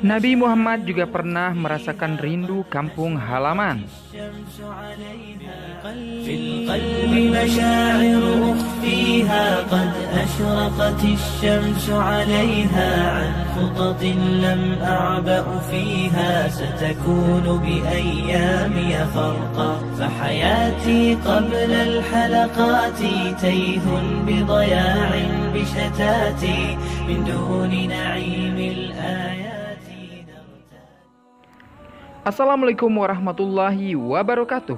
Nabi Muhammad juga pernah merasakan rindu kampung halaman. من دون نعيم الآيات Assalamualaikum warahmatullahi wabarakatuh.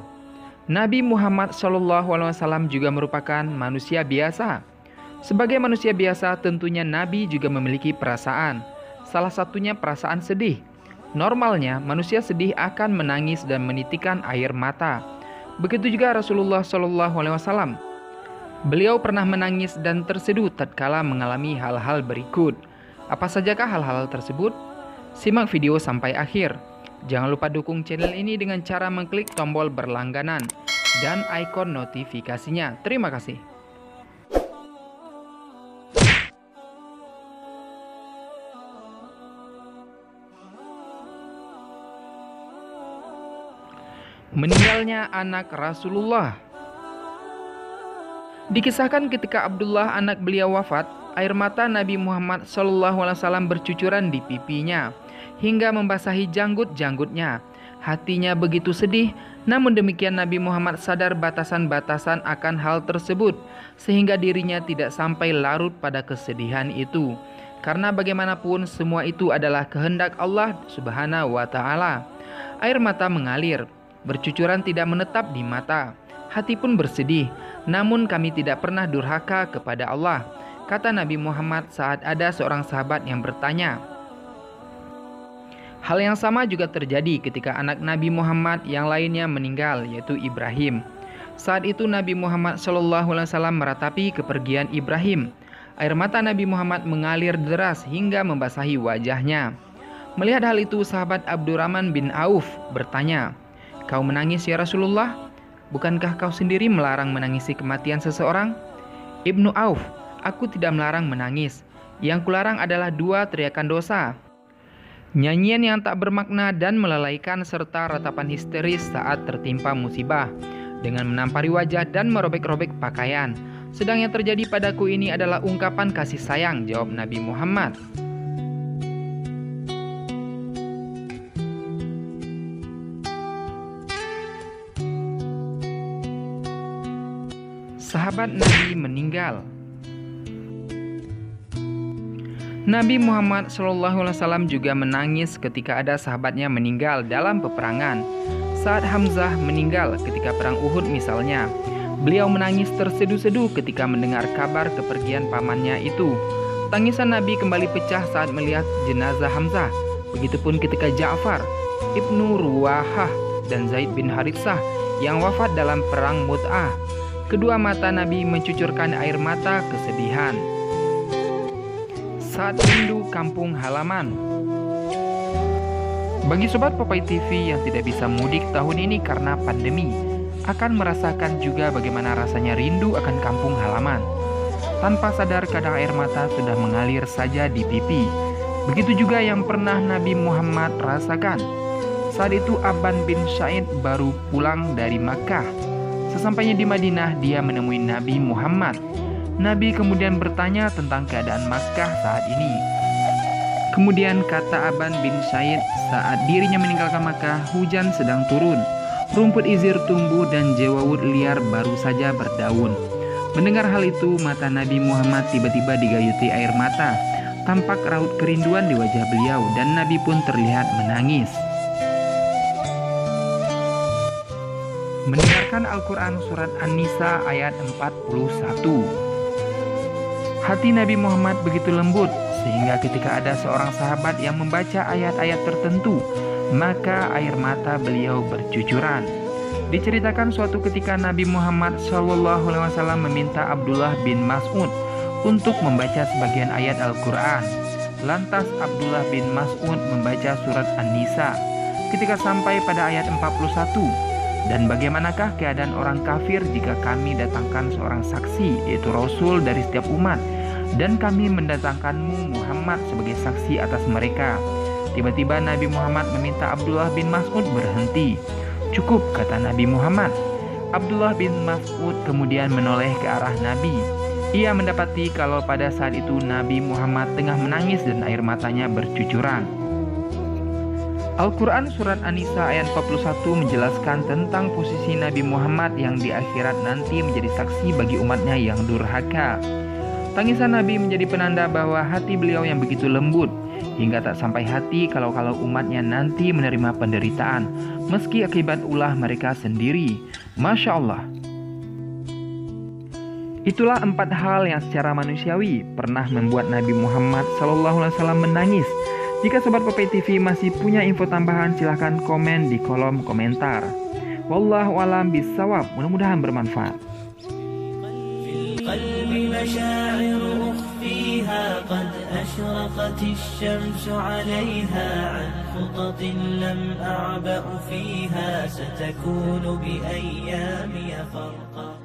Nabi Muhammad Shallallahu Alaihi Wasallam juga merupakan manusia biasa. Sebagai manusia biasa, tentunya Nabi juga memiliki perasaan. Salah satunya perasaan sedih. Normalnya, manusia sedih akan menangis dan menitikan air mata. Begitu juga Rasulullah Shallallahu Alaihi Wasallam. Beliau pernah menangis dan terseduh tatkala mengalami hal-hal berikut. Apa sajakah hal-hal tersebut? Simak video sampai akhir. Jangan lupa dukung channel ini dengan cara mengklik tombol berlangganan dan ikon notifikasinya. Terima kasih. Meninggalnya anak Rasulullah Dikisahkan ketika Abdullah anak beliau wafat, air mata Nabi Muhammad SAW bercucuran di pipinya hingga membasahi janggut-janggutnya. Hatinya begitu sedih, namun demikian Nabi Muhammad sadar batasan-batasan akan hal tersebut, sehingga dirinya tidak sampai larut pada kesedihan itu. Karena bagaimanapun semua itu adalah kehendak Allah Subhanahu wa taala. Air mata mengalir, bercucuran tidak menetap di mata. Hati pun bersedih, namun kami tidak pernah durhaka kepada Allah. Kata Nabi Muhammad saat ada seorang sahabat yang bertanya, Hal yang sama juga terjadi ketika anak Nabi Muhammad yang lainnya meninggal, yaitu Ibrahim. Saat itu Nabi Muhammad Wasallam meratapi kepergian Ibrahim. Air mata Nabi Muhammad mengalir deras hingga membasahi wajahnya. Melihat hal itu, sahabat Abdurrahman bin Auf bertanya, "Kau menangis ya Rasulullah? Bukankah kau sendiri melarang menangisi kematian seseorang?" Ibnu Auf, "Aku tidak melarang menangis. Yang kularang adalah dua teriakan dosa, Nyanyian yang tak bermakna dan melalaikan serta ratapan histeris saat tertimpa musibah dengan menampari wajah dan merobek-robek pakaian. Sedang yang terjadi padaku ini adalah ungkapan kasih sayang, jawab Nabi Muhammad. Sahabat Nabi meninggal Nabi Muhammad SAW juga menangis ketika ada sahabatnya meninggal dalam peperangan. Saat Hamzah meninggal ketika perang Uhud misalnya, beliau menangis terseduh-seduh ketika mendengar kabar kepergian pamannya itu. Tangisan Nabi kembali pecah saat melihat jenazah Hamzah. Begitupun ketika Ja'far, Ibnu Ruwahah, dan Zaid bin Haritsah yang wafat dalam perang Mut'ah. Kedua mata Nabi mencucurkan air mata kesedihan saat rindu kampung halaman. Bagi sobat Popai TV yang tidak bisa mudik tahun ini karena pandemi, akan merasakan juga bagaimana rasanya rindu akan kampung halaman. Tanpa sadar kadang air mata sudah mengalir saja di pipi. Begitu juga yang pernah Nabi Muhammad rasakan. Saat itu Aban bin Sa'id baru pulang dari Makkah. Sesampainya di Madinah, dia menemui Nabi Muhammad Nabi kemudian bertanya tentang keadaan Makkah saat ini. Kemudian kata Aban bin Said saat dirinya meninggalkan Makkah, hujan sedang turun. Rumput izir tumbuh dan jewawut liar baru saja berdaun. Mendengar hal itu, mata Nabi Muhammad tiba-tiba digayuti air mata. Tampak raut kerinduan di wajah beliau dan Nabi pun terlihat menangis. Mendengarkan Al-Quran Surat An-Nisa ayat 41 Hati Nabi Muhammad begitu lembut sehingga ketika ada seorang sahabat yang membaca ayat-ayat tertentu, maka air mata beliau bercucuran. Diceritakan suatu ketika Nabi Muhammad SAW meminta Abdullah bin Mas'ud untuk membaca sebagian ayat Al-Quran. Lantas Abdullah bin Mas'ud membaca surat An-Nisa ketika sampai pada ayat 41. Dan bagaimanakah keadaan orang kafir jika kami datangkan seorang saksi, yaitu Rasul dari setiap umat, Dan kami mendatangkanmu Muhammad sebagai saksi atas mereka. Tiba-tiba Nabi Muhammad meminta Abdullah bin Mas'ud berhenti. Cukup, kata Nabi Muhammad. Abdullah bin Mas'ud kemudian menoleh ke arah Nabi. Ia mendapati kalau pada saat itu Nabi Muhammad tengah menangis dan air matanya bercucuran. Al-Quran Surat An-Nisa ayat 41 menjelaskan tentang posisi Nabi Muhammad yang di akhirat nanti menjadi saksi bagi umatnya yang durhaka. Tangisan Nabi menjadi penanda bahwa hati beliau yang begitu lembut, hingga tak sampai hati kalau-kalau umatnya nanti menerima penderitaan, meski akibat ulah mereka sendiri. Masya Allah. Itulah empat hal yang secara manusiawi pernah membuat Nabi Muhammad SAW menangis jika Sobat Popey TV masih punya info tambahan silahkan komen di kolom komentar. Wallahu alam bisawab, mudah-mudahan bermanfaat. قد أشرقت الشمس عليها عن خطط لم أعبأ فيها ستكون بأيامي فرقا فحياتي قبل